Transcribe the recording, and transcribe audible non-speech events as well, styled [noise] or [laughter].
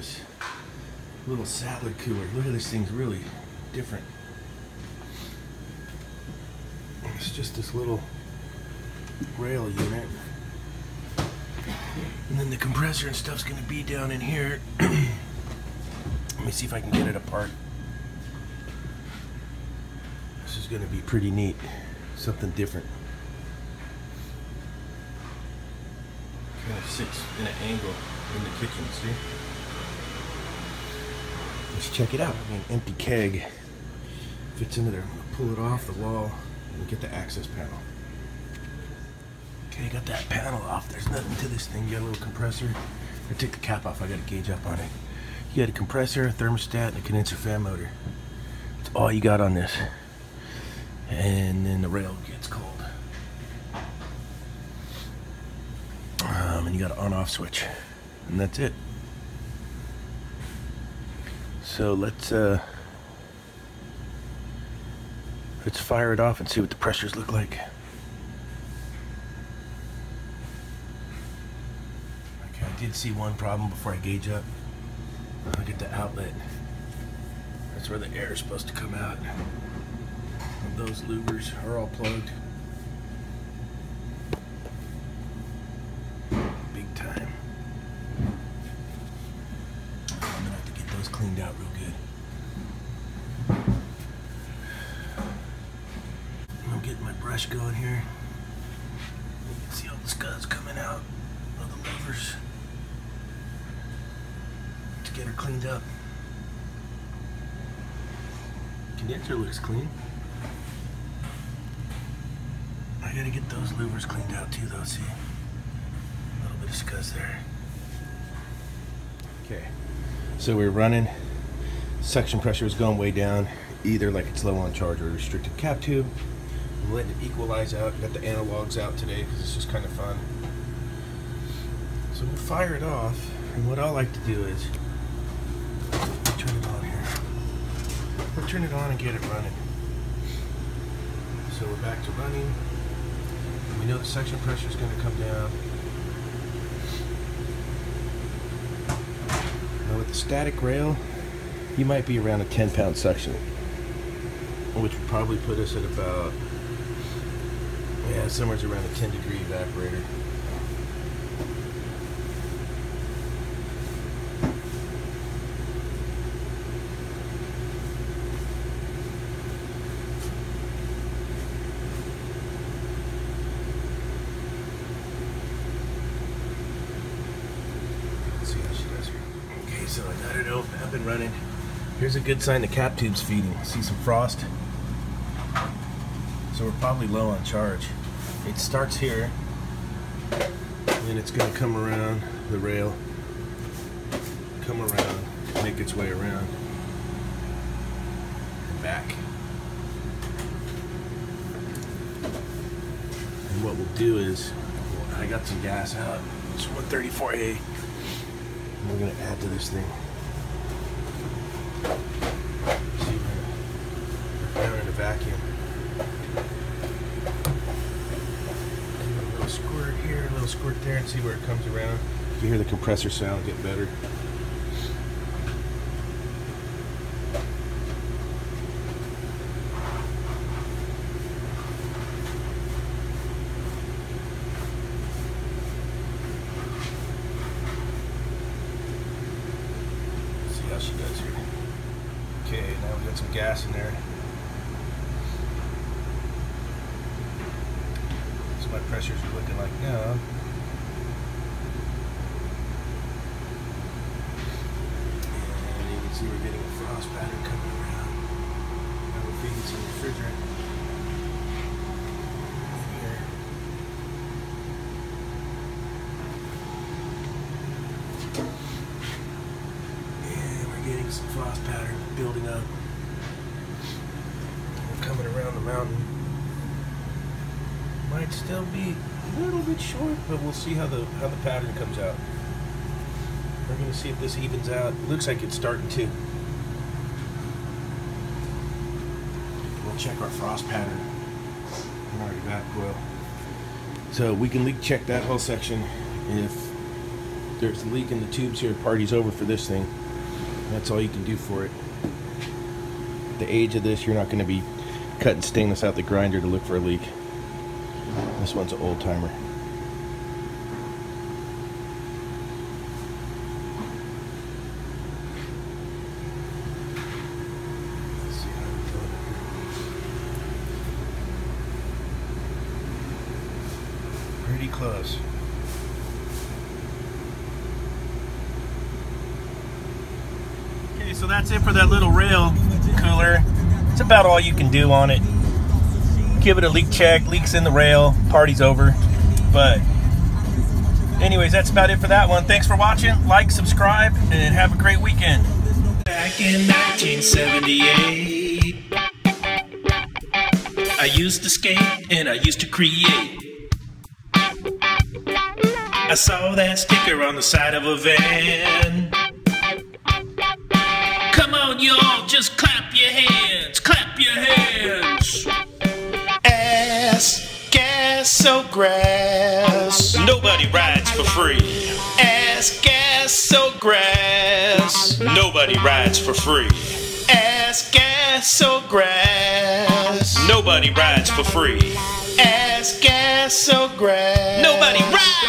This little salad cooler. Look at this thing's really different. It's just this little rail unit. And then the compressor and stuff's gonna be down in here. [clears throat] Let me see if I can get it apart. This is gonna be pretty neat. Something different. Kind of sits in an angle in the kitchen, see? Let's check it out. I mean an empty keg fits into there. I'm gonna pull it off the wall and get the access panel. Okay, got that panel off. There's nothing to this thing. You got a little compressor. I took the cap off. I got a gauge up on it. You got a compressor, a thermostat, and a condenser fan motor. That's all you got on this. And then the rail gets cold. Um, and you got an on-off switch, and that's it. So let's uh, let's fire it off and see what the pressures look like. Okay, I did see one problem before I gauge up. Look at the outlet. That's where the air is supposed to come out. Those louvers are all plugged. Big time. I'm gonna have to out real good. I'm getting my brush going here. You can see all the scuds coming out of the louvers to get her cleaned up. Condenser looks clean. I gotta get those louvers cleaned out too though, see? A little bit of scuzz there. Okay, so we're running. Suction pressure is going way down, either like it's low on charge or restricted cap tube. I'm letting it equalize out. Got the analogs out today because it's just kind of fun. So we'll fire it off, and what I like to do is turn it on here. We'll turn it on and get it running. So we're back to running. We know the suction pressure is going to come down. Now with the static rail, you might be around a 10 pound suction, which would probably put us at about, yeah, somewhere around a 10 degree evaporator. So I got it up and running. Here's a good sign the cap tube's feeding. See some frost? So we're probably low on charge. It starts here, and it's gonna come around the rail, come around, make its way around, and back. And what we'll do is, I got some gas out. It's 134A. And we're gonna add to this thing. See, we're gonna in a vacuum. A little squirt here, a little squirt there, and see where it comes around. You hear the compressor sound get better. See how she does here. Okay, now we got some gas in there. So my pressures are looking like now. And you can see we're getting a frost pattern coming around. Now we're feeding some refrigerant. And we're getting some frost pattern building up. We're coming around the mountain. Might still be a little bit short, but we'll see how the how the pattern comes out. We're gonna see if this evens out. looks like it's starting to. We'll check our frost pattern in our evap. So we can leak check that whole section if there's a leak in the tubes here, party's over for this thing. That's all you can do for it. The age of this, you're not going to be cutting stainless out the grinder to look for a leak. This one's an old timer. Pretty close. Okay, so that's it for that little rail cooler. It's about all you can do on it. Give it a leak check, leaks in the rail, party's over. But anyways, that's about it for that one. Thanks for watching. Like, subscribe, and have a great weekend. Back in 1978, I used to skate and I used to create. I saw that sticker on the side of a van. Come on, y'all, just clap your hands, clap your hands. Ass, gas, or grass. Nobody rides for free. Ass, gas, or grass. Nobody rides for free. Ass, gas, or grass. Nobody rides for free. Ass, gas, or grass. Nobody rides.